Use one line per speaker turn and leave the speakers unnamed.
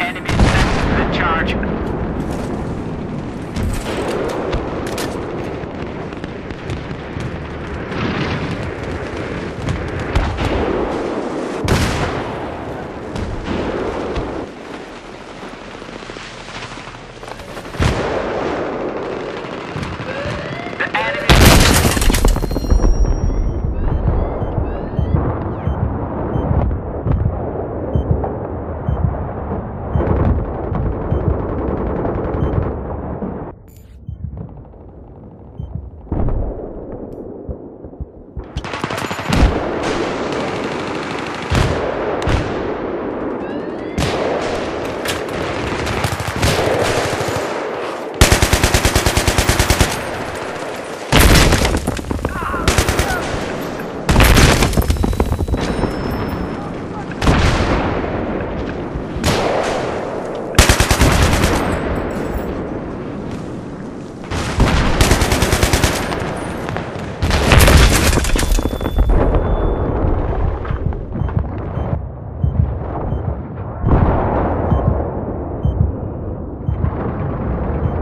Enemy sent the charge.